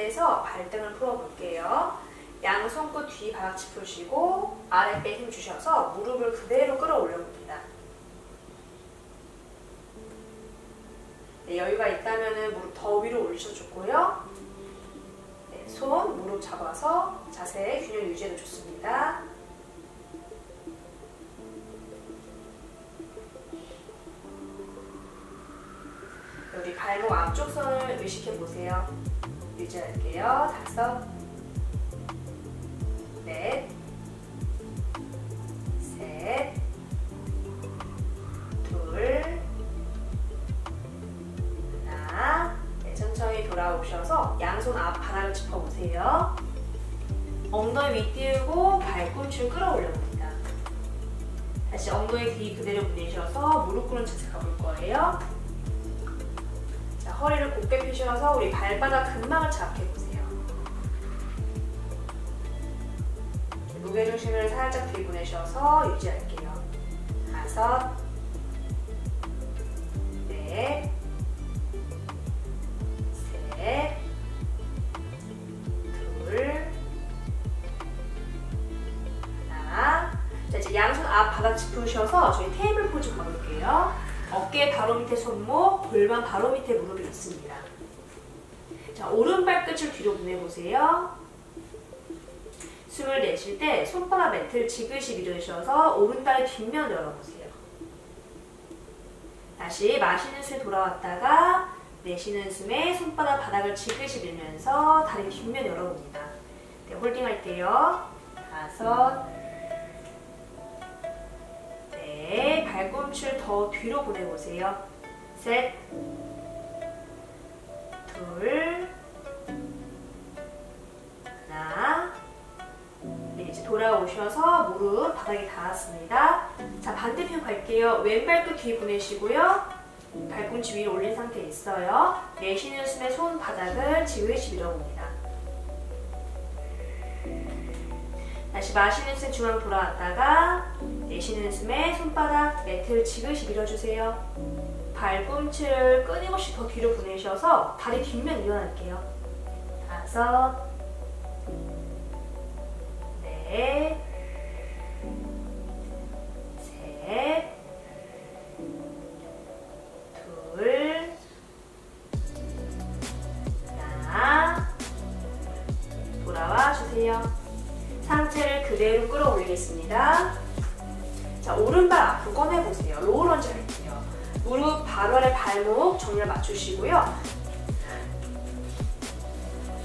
자세에서 발등을 풀어볼게요. 양 손끝 뒤 바닥치 푸시고 아랫배 힘 주셔서 무릎을 그대로 끌어올려봅니다. 네, 여유가 있다면 무릎 더 위로 올리셔도 좋고요. 네, 손, 무릎 잡아서 자세 균형 유지해도 좋습니다. 우리 발목 앞쪽 선을 의식해 보세요. 유지할게요. 다섯, 넷, 셋, 둘, 하나. 네, 천천히 돌아오셔서 양손 앞 바닥을 짚어보세요. 엉덩이 위 띄우고 발꿈치를 끌어올려봅니다. 다시 엉덩이 뒤 그대로 보내셔서 무릎 꿇은 자세 가볼 거예요. 자, 허리를 곧게 펴셔서 우리 발바닥 근막을 자극해보세요. 무게중심을 살짝 뒤 보내셔서 유지할게요. 다섯, 넷, 셋, 둘, 이제 양손 앞 바닥 짚으셔서 저희 테이블 포즈 가볼게요. 어깨 바로 밑에 손목, 골반 바로 밑에 무릎이 있습니다. 자, 오른발 끝을 뒤로 보내보세요. 숨을 내쉴 때 손바닥 매트를 지그시 밀으셔서 오른다리 뒷면 열어보세요. 다시 마시는 숨에 돌아왔다가 내쉬는 숨에 손바닥 바닥을 지그시 밀면서 다리 뒷면 열어봅니다. 네, 홀딩 할게요. 다섯, 네, 발꿈치를 더 뒤로 보내보세요. 셋, 둘, 하나. 네, 이제 돌아오셔서 무릎 바닥에 닿았습니다. 자, 반대편 갈게요. 왼발 끝 뒤 보내시고요. 발꿈치 위로 올린 상태에 있어요. 내쉬는 숨에 손 바닥을 지그시 밀어봅니다. 다시 마시는 숨 중앙 돌아왔다가 내쉬는 숨에 손바닥 매트를 지그시 밀어주세요. 발꿈치를 끊임없이 더 뒤로 보내셔서 다리 뒷면 일어날게요. 다섯, 넷, 셋, 끌어올리겠습니다. 자, 오른발 앞으로 꺼내보세요. low lunge 할게요. 무릎 바로 아래 발목 정렬 맞추시고요.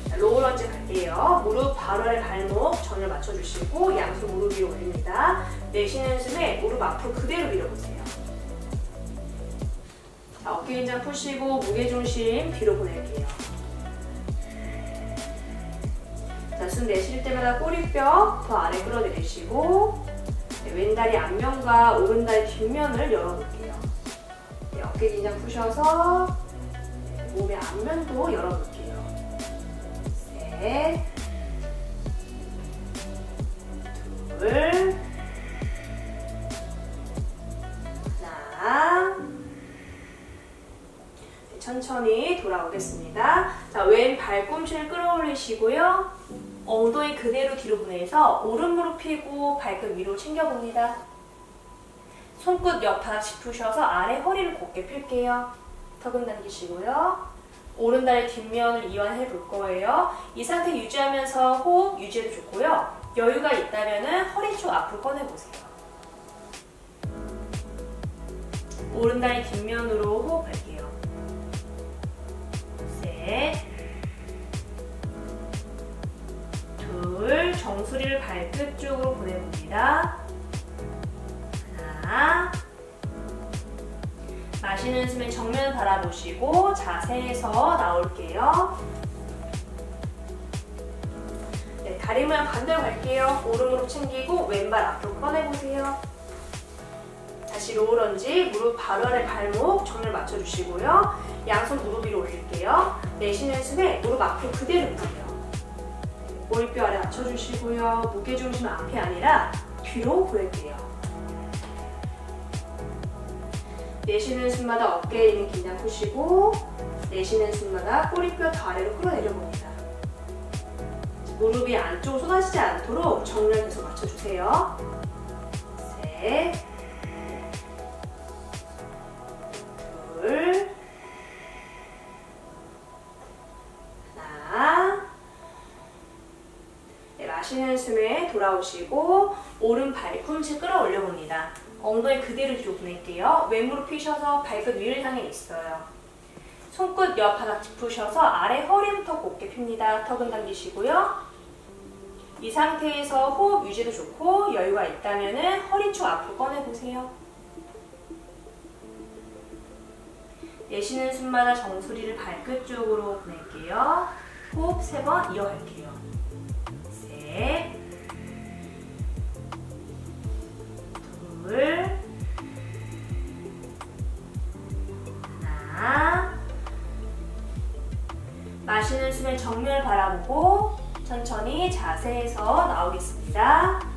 자, low lunge 갈게요. 무릎 바로 아래 발목 정렬 맞춰주시고 양손 무릎 위로 올립니다. 내쉬는 숨에 무릎 앞으로 그대로 밀어보세요. 자, 어깨 긴장 푸시고 무게중심 뒤로 보낼게요. 자, 숨 내쉴 때마다 꼬리뼈 더 아래 끌어내리시고 네, 왼다리 앞면과 오른다리 뒷면을 열어볼게요. 네, 어깨 긴장 푸셔서 네, 몸의 앞면도 열어볼게요. 셋, 둘, 천천히 돌아오겠습니다. 자, 왼 발꿈치를 끌어올리시고요. 엉덩이 그대로 뒤로 보내서 오른 무릎 펴고 발끝 위로 챙겨봅니다. 손끝 옆 바닥 짚으셔서 아래 허리를 곧게 펼게요. 턱은 당기시고요. 오른다리 뒷면을 이완해 볼 거예요. 이 상태 유지하면서 호흡 유지해도 좋고요. 여유가 있다면 허리 쪽 앞으로 꺼내보세요. 오른다리 뒷면으로 호흡할게요. 셋, 둘, 정수리를 발끝 쪽으로 보내봅니다. 하나, 마시는 숨에 정면 바라보시고 자세에서 나올게요. 네, 다리 모양 반대로 갈게요. 오른 무릎 챙기고 왼발 앞으로 꺼내보세요. 다시 low lunge 무릎 바로 아래 발목 정렬 맞춰주시고요. 양손 무릎 위로 올릴게요. 내쉬는 숨에 무릎 앞으로 그대로 보세요. 머리뼈 아래 맞춰주시고요. 무게중심 앞이 아니라 뒤로 보낼게요. 내쉬는 숨마다 어깨에 있는 긴장 푸시고 내쉬는 숨마다 꼬리뼈 더 아래로 끌어내려 봅니다. 무릎이 안쪽으로 쏟아지지 않도록 정면 계속 맞춰주세요. 네, 마시는 숨에 돌아오시고 오른 발 꿈치 끌어올려 봅니다. 엉덩이 그대로 뒤로 보낼게요. 왼무릎 펴셔서 발끝 위를 향해 있어요. 손끝 옆 바닥 짚으셔서 아래 허리부터 곧게 핍니다. 턱은 당기시고요. 이 상태에서 호흡 유지도 좋고 여유가 있다면 허리축 앞으로 꺼내보세요. 내쉬는 숨마다 정수리를 발끝 쪽으로 보낼게요. 호흡 세번 이어갈게요. 마시는 숨에 정면을 바라보고 천천히 자세에서 나오겠습니다.